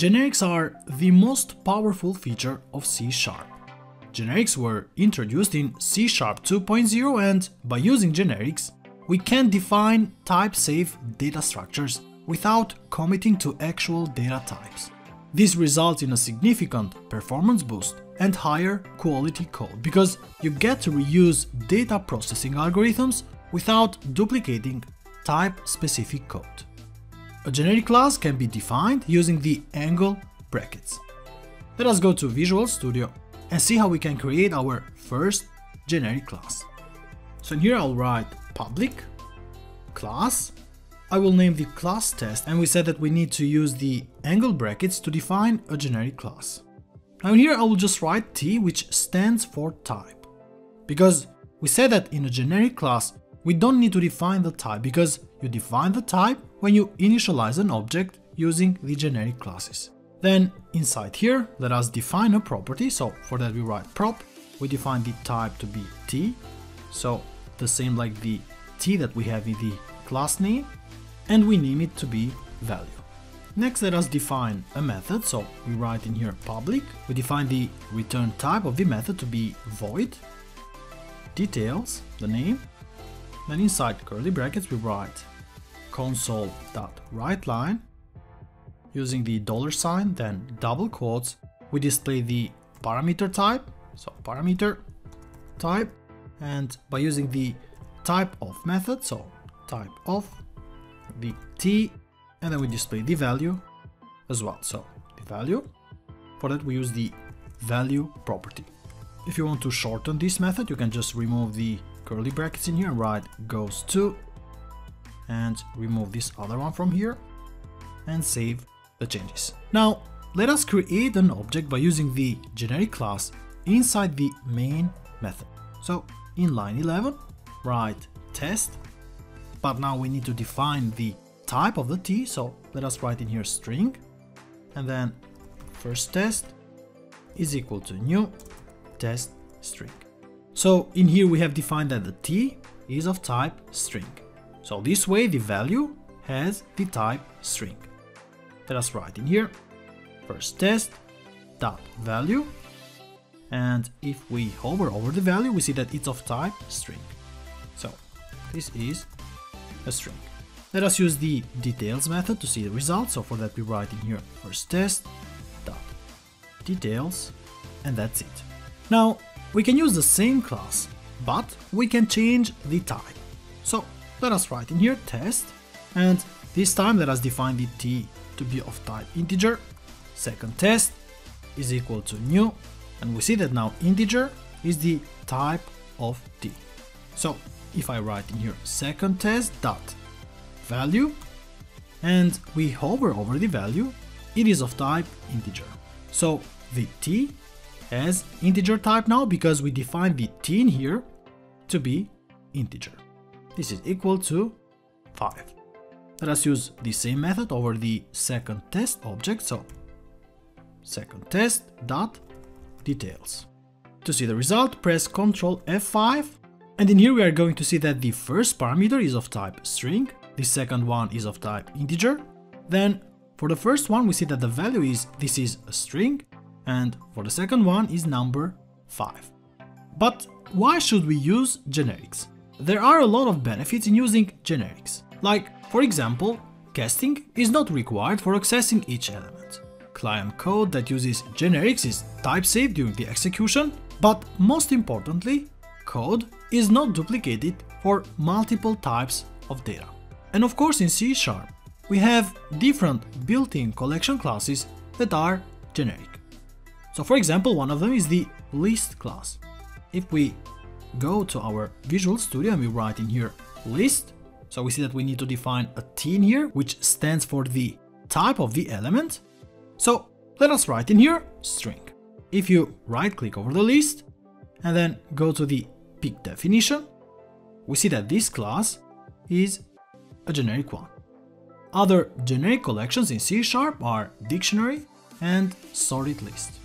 Generics are the most powerful feature of C Sharp. Generics were introduced in C Sharp 2.0 and by using generics, we can define type-safe data structures without committing to actual data types. This results in a significant performance boost and higher quality code because you get to reuse data processing algorithms without duplicating type-specific code. A generic class can be defined using the angle brackets. Let us go to Visual Studio and see how we can create our first generic class. So here I'll write public class. I will name the class test and we said that we need to use the angle brackets to define a generic class. Now here I will just write t which stands for type. Because we said that in a generic class we don't need to define the type because you define the type when you initialize an object using the generic classes. Then inside here, let us define a property. So for that we write prop, we define the type to be t. So the same like the t that we have in the class name and we name it to be value. Next let us define a method, so we write in here public, we define the return type of the method to be void, details, the name, then inside curly brackets we write console.writeLine. Using the dollar sign, then double quotes, we display the parameter type, so parameter type, and by using the type of method, so type of the t, and then we display the value as well, so the value. For that we use the value property. If you want to shorten this method, you can just remove the curly brackets in here write goes to and remove this other one from here and save the changes. Now let us create an object by using the generic class inside the main method. So in line 11 write test but now we need to define the type of the t so let us write in here string and then first test is equal to new test string. So in here we have defined that the t is of type string. So this way the value has the type string. Let us write in here first test dot value and if we hover over the value we see that it's of type string. So this is a string. Let us use the details method to see the results. So for that we write in here first test dot details and that's it. Now we can use the same class but we can change the type. So let us write in here test and this time let us define the t to be of type integer. Second test is equal to new and we see that now integer is the type of t. So if I write in here second test dot value and we hover over the value, it is of type integer. So the t has integer type now because we define the t in here to be integer. This is equal to 5. Let us use the same method over the second test object, so second test dot details. To see the result, press Ctrl F5, and in here we are going to see that the first parameter is of type string, the second one is of type integer, then for the first one we see that the value is this is a string, and for the second one is number 5. But why should we use generics? There are a lot of benefits in using generics, like, for example, casting is not required for accessing each element. Client code that uses generics is type-safe during the execution, but most importantly, code is not duplicated for multiple types of data. And of course in C Sharp, we have different built-in collection classes that are generic. So for example, one of them is the list class. If we go to our Visual Studio and we write in here list. So we see that we need to define a t in here, which stands for the type of the element. So let us write in here string. If you right click over the list and then go to the peek definition, we see that this class is a generic one. Other generic collections in C Sharp are dictionary and sorted list.